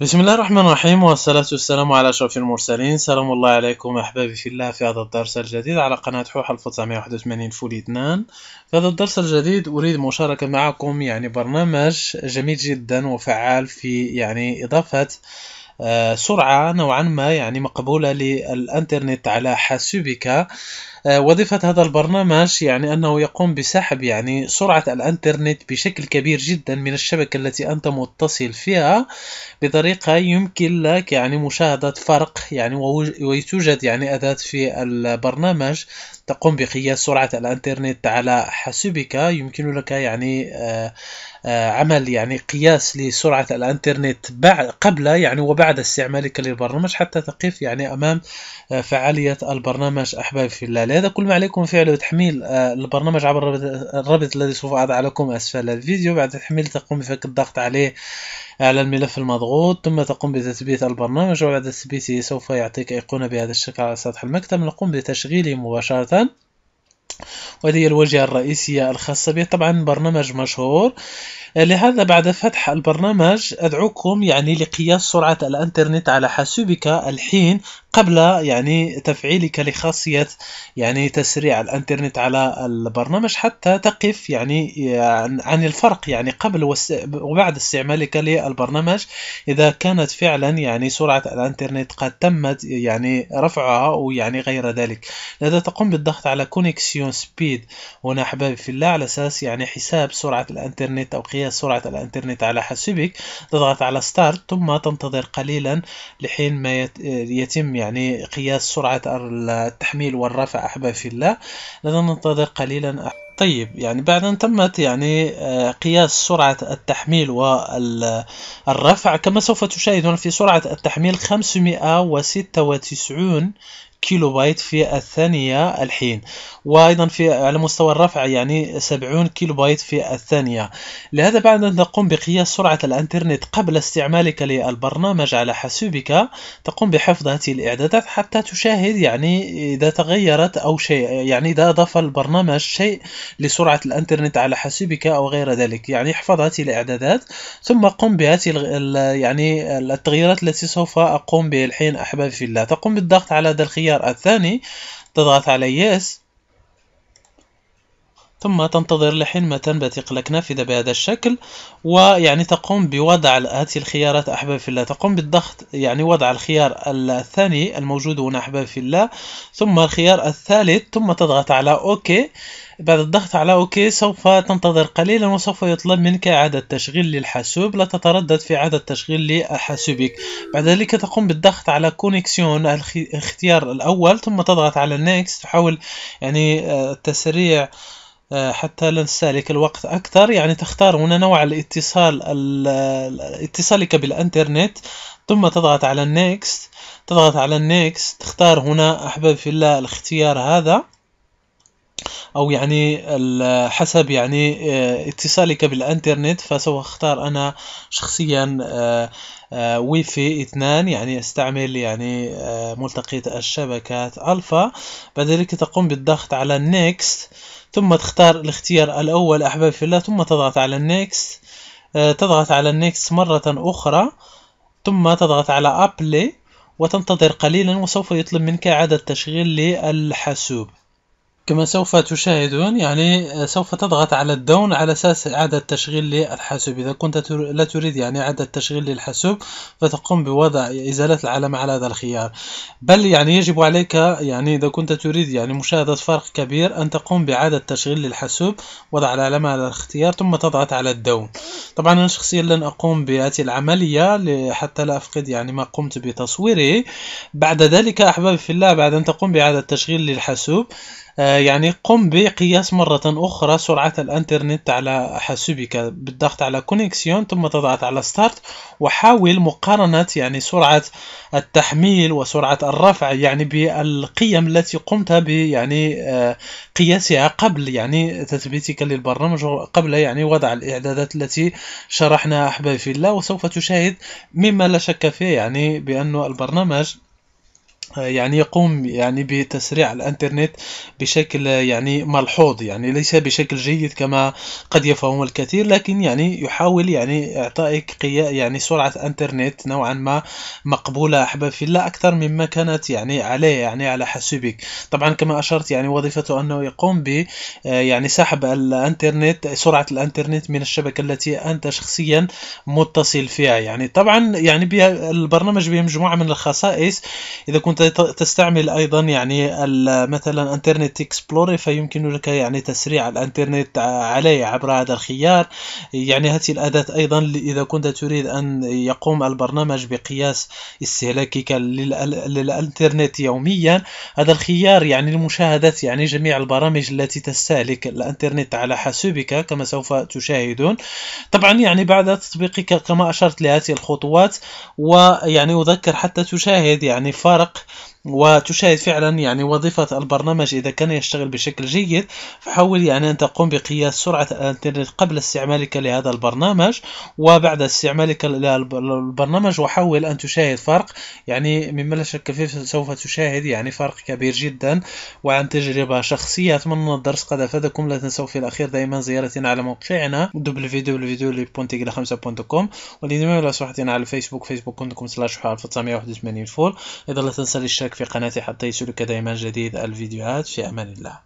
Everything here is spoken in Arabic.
بسم الله الرحمن الرحيم والصلاة والسلام على أشرف المرسلين سلام الله عليكم أحبابي في الله في هذا الدرس الجديد على قناة حوح 1981 فول 2 في هذا الدرس الجديد أريد مشاركة معكم يعني برنامج جميل جدا وفعال في يعني إضافة سرعة نوعا ما يعني مقبولة للإنترنت على حاسوبك. آه، وظيفة هذا البرنامج يعني أنه يقوم بسحب يعني سرعة الإنترنت بشكل كبير جدا من الشبكة التي أنت متصل فيها بطريقة يمكن لك يعني مشاهدة فرق يعني ويتوجد يعني أداة في البرنامج. تقوم بقياس سرعة الإنترنت على حاسوبك. يمكن لك يعني آه آه، عمل يعني قياس لسرعة الانترنت بعد قبل يعني وبعد استعمالك للبرنامج حتى تقف يعني أمام آه، فعالية البرنامج احبابي في الله. لهذا كل ما عليكم فعله تحميل البرنامج عبر الرابط الذي سوف أضع لكم أسفل الفيديو. بعد التحميل تقوم بفك الضغط عليه على الملف المضغوط ثم تقوم بتثبيت البرنامج. وبعد تثبيته سوف يعطيك أيقونة بهذا الشكل على سطح المكتب. نقوم بتشغيله مباشرة. وهذه هي الواجهة الرئيسية الخاصة به طبعا برنامج مشهور. لهذا بعد فتح البرنامج أدعوكم يعني لقياس سرعة الإنترنت على حاسوبك الحين قبل يعني تفعيلك لخاصية يعني تسريع الإنترنت على البرنامج حتى تقف يعني عن الفرق يعني قبل وبعد استعمالك للبرنامج. إذا كانت فعلا يعني سرعة الإنترنت قد تمت يعني رفعها أو يعني غير ذلك. لذا تقوم بالضغط على connection speed هنا أحبابي في الله على أساس يعني حساب سرعة الإنترنت أو قياس سرعة الإنترنت على حاسوبك تضغط على start ثم تنتظر قليلا لحين ما يتم يعني قياس سرعة التحميل والرفع أحباب في الله. لذا ننتظر قليلا. طيب يعني بعد أن تمت يعني آه، قياس سرعة التحميل والرفع كما سوف تشاهدون في سرعة التحميل 596 كيلو بايت في الثانية الحين وأيضا في على مستوى الرفع يعني 70 كيلو بايت في الثانية. لهذا بعد أن تقوم بقياس سرعة الأنترنت قبل استعمالك للبرنامج على حاسوبك تقوم بحفظ هذه الإعدادات حتى تشاهد يعني إذا تغيرت أو شيء يعني إذا أضاف البرنامج شيء لسرعة الأنترنت على حاسوبك أو غير ذلك. يعني احفظ هذه الإعدادات ثم قم بهذه يعني التغييرات التي سوف أقوم بها الحين أحبابي في الله. تقوم بالضغط على هذا الخيار الخيار الثاني تضغط على yes. ثم تنتظر لحين ما تنبثق لك نافذة بهذا الشكل ويعني تقوم بوضع هذه الخيارات أحباب في الله. تقوم بالضغط يعني وضع الخيار الثاني الموجود هنا أحباب في الله ثم الخيار الثالث ثم تضغط على OK. بعد الضغط على أوكي سوف تنتظر قليلا وسوف يطلب منك إعادة تشغيل للحاسوب. لا تتردد في إعادة تشغيل لحاسوبك. بعد ذلك تقوم بالضغط على connexion الاختيار الأول ثم تضغط على Next تحاول يعني التسريع آه، حتى لا نستهلك الوقت أكثر. يعني تختار هنا نوع الاتصال اتصالك بالإنترنت ثم تضغط على ال Next تضغط على ال Next تختار هنا أحباب في الله الاختيار هذا. أو يعني حسب يعني آه، اتصالك بالإنترنت فسوف أختار أنا شخصيا آه، آه، وي في اثنان يعني أستعمل يعني ملتقطة الشبكات ألفا. بعد ذلك تقوم بالضغط على Next ثم تختار الاختيار الأول احبابي في الله ثم تضغط على ال Next تضغط على ال Next مرة أخرى ثم تضغط على Apply وتنتظر قليلا وسوف يطلب منك إعادة تشغيل للحاسوب. كما سوف تشاهدون يعني آه، سوف تضغط على ال Done على أساس إعادة تشغيل للحاسوب. إذا كنت لا تريد يعني إعادة تشغيل للحاسوب فتقوم بوضع إزالة العلامة على هذا الخيار. بل يعني يجب عليك يعني إذا كنت تريد يعني مشاهدة فرق كبير أن تقوم بإعادة تشغيل للحاسوب وضع العلامة على الاختيار ثم تضغط على ال Done. طبعا أنا شخصيا لن أقوم بهذه العملية حتى لا أفقد يعني ما قمت بتصويره بعد ذلك أحبابي في الله بعد أن تقوم بإعادة تشغيل للحاسوب يعني قم بقياس مرة أخرى سرعة الإنترنت على حاسوبك. بالضغط على connexion ثم تضغط على Start وحاول مقارنة يعني سرعة التحميل وسرعة الرفع يعني بالقيم التي قمت ب يعني آه، قياسها قبل يعني تثبيتك للبرنامج وقبل يعني وضع الإعدادات التي شرحنا أحبابي في الله. وسوف تشاهد مما لا شك فيه يعني بأن البرنامج يعني يقوم يعني بتسريع الانترنت بشكل يعني ملحوظ يعني ليس بشكل جيد كما قد يفهم الكثير لكن يعني يحاول يعني إعطائك قيا يعني سرعة انترنت نوعا ما مقبولة احباب في الله أكثر مما كانت يعني عليه يعني على حاسوبك طبعا كما أشرت يعني وظيفته أنه يقوم ب يعني سحب الانترنت سرعة الانترنت من الشبكة التي أنت شخصيا متصل فيها. يعني طبعا يعني البرنامج بمجموعة من الخصائص. إذا كنت تستعمل أيضا يعني مثلا Internet Explorer فيمكن لك يعني تسريع الإنترنت عليه عبر هذا الخيار. يعني هذه الأداة أيضا إذا كنت تريد أن يقوم البرنامج بقياس استهلاكك للإنترنت يوميا هذا الخيار يعني لمشاهدة يعني جميع البرامج التي تستهلك الإنترنت على حاسوبك كما سوف تشاهدون. طبعا يعني بعد تطبيقك كما أشرت لهذه الخطوات ويعني أذكر حتى تشاهد يعني فرق وتشاهد فعلا يعني وظيفة البرنامج إذا كان يشتغل بشكل جيد فحاول يعني أن تقوم بقياس سرعة الإنترنت قبل استعمالك لهذا البرنامج وبعد استعمالك للبرنامج وحاول أن تشاهد فرق. يعني مما لا شك فيه سوف تشاهد يعني فرق كبير جدا. وعن تجربة شخصية أتمنى الدرس قد أفادكم. لا تنسوا في الأخير دائما زيارتنا على موقعنا www.pontegla5.com ولنمو صفحتنا على الفيسبوك facebook.com slash 1981 إذا لا تنسى الاشتراك في قناتي حتى يصلك دائما جديد الفيديوهات في أمان الله.